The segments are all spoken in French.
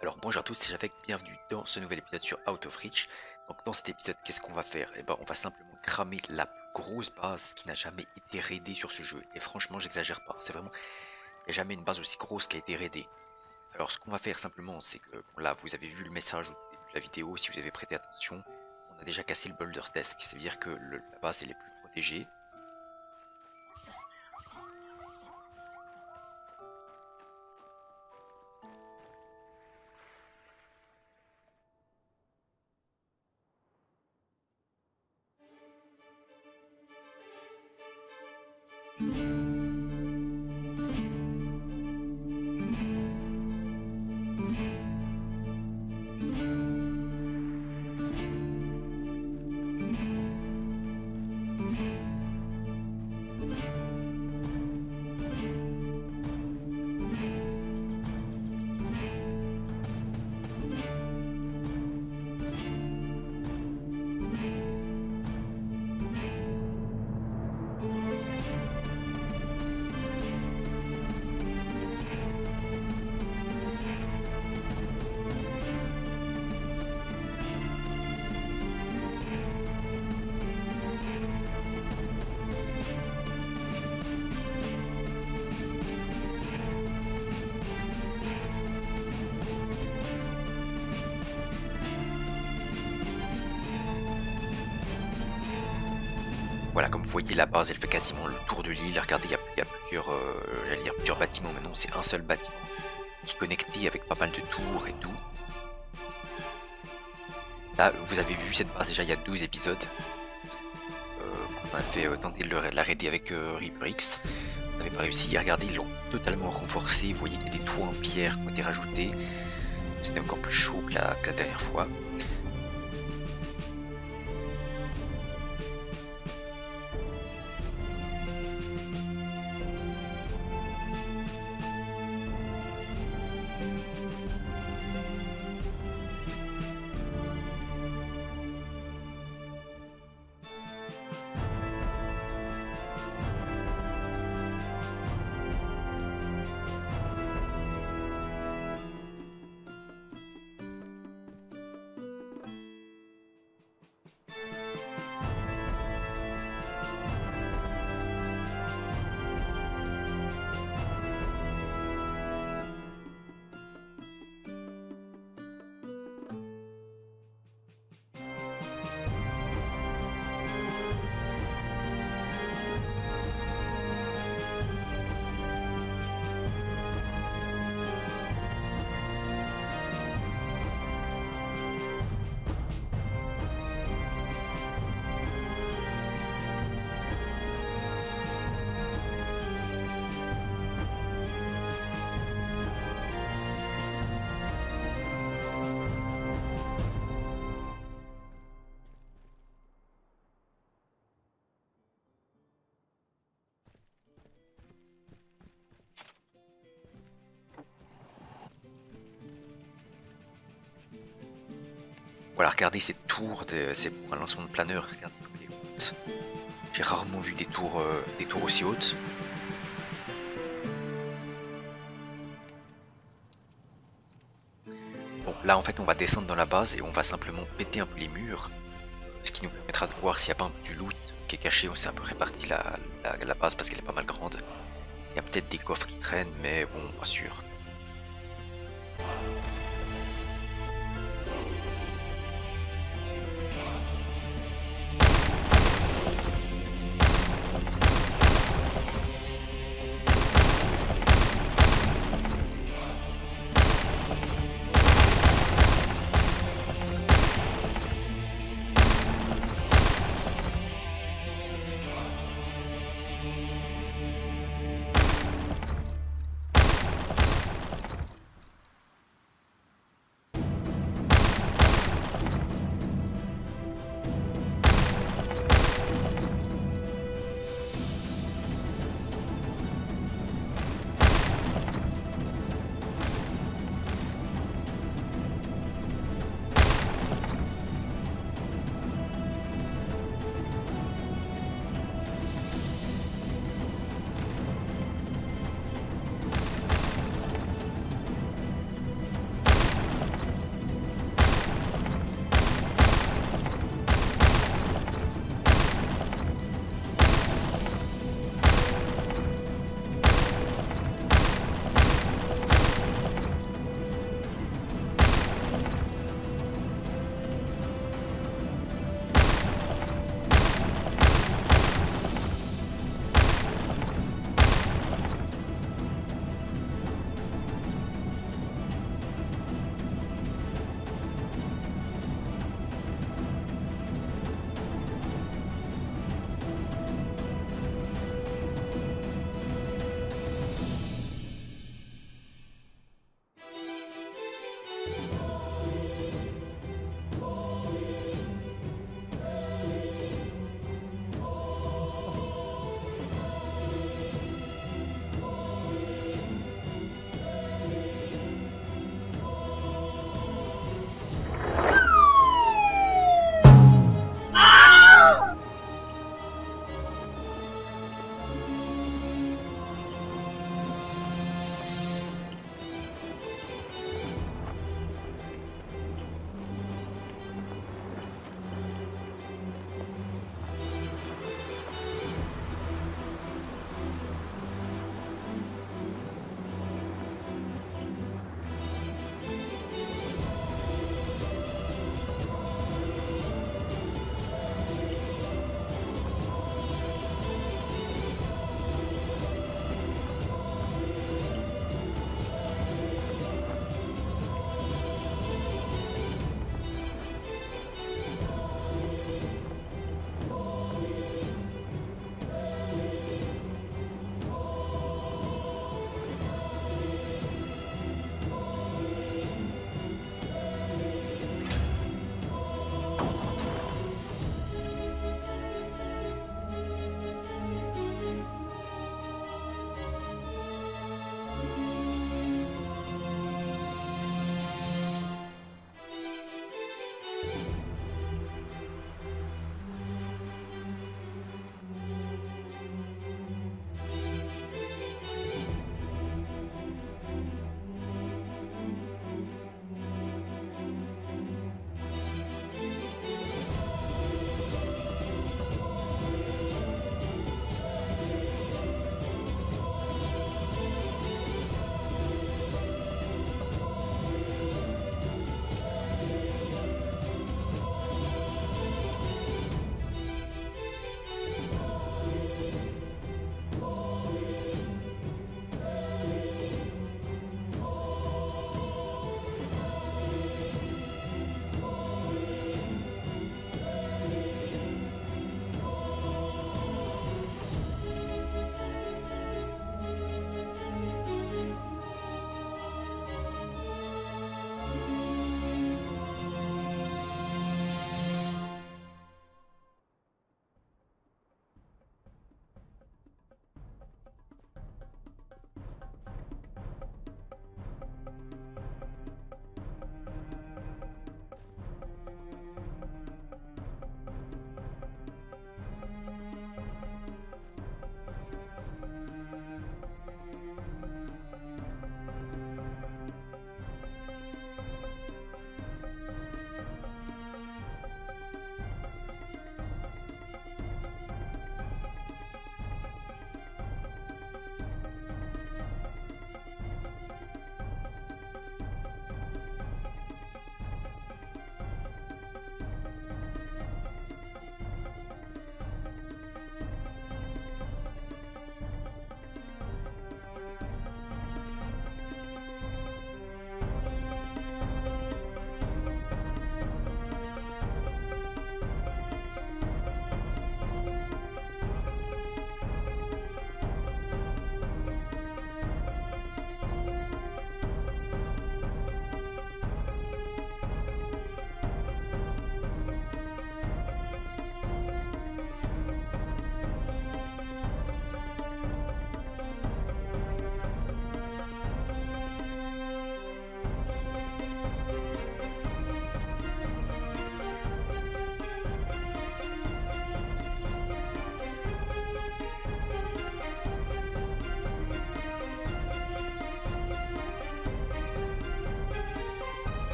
Alors bonjour à tous, et bienvenue dans ce nouvel épisode sur Out of Reach. Donc dans cet épisode, qu'est-ce qu'on va faire? Eh ben on va simplement cramer la grosse base qui n'a jamais été raidée sur ce jeu. Et franchement, j'exagère pas, c'est vraiment... Il n'y a jamais une base aussi grosse qui a été raidée. Alors ce qu'on va faire simplement, c'est que là, vous avez vu le message au début de la vidéo, si vous avez prêté attention, on a déjà cassé le Boulder's Desk. C'est-à-dire que la base elle est plus protégée. Voilà, comme vous voyez, la base, elle fait quasiment le tour de l'île. Regardez, il y, a, plusieurs, euh, plusieurs bâtiments, mais non, c'est un seul bâtiment qui est connecté avec pas mal de tours et tout. Là, vous avez vu cette base déjà il y a 12 épisodes. Euh, on a fait euh, de la raider avec Reaper On n'avait pas réussi. Regardez, ils l'ont totalement renforcé. Vous voyez qu'il y a des toits en pierre qui ont été rajoutés. C'était encore plus chaud que la dernière fois. Voilà, regardez ces tours, c'est pour un lancement de planeur, regardez comme elle est haute. J'ai rarement vu des tours, euh, des tours aussi hautes. Bon, là en fait on va descendre dans la base et on va simplement péter un peu les murs. Ce qui nous permettra de voir s'il n'y a pas du loot qui est caché, on s'est un peu réparti la, la base parce qu'elle est pas mal grande. Il y a peut-être des coffres qui traînent, mais bon, pas sûr.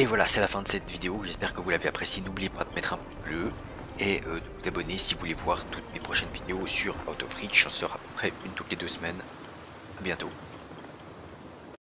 Et voilà, c'est la fin de cette vidéo. J'espère que vous l'avez apprécié. N'oubliez pas de mettre un pouce bleu et euh, de vous abonner si vous voulez voir toutes mes prochaines vidéos sur Out of Reach. J'en sera à peu près une toutes les deux semaines. A bientôt.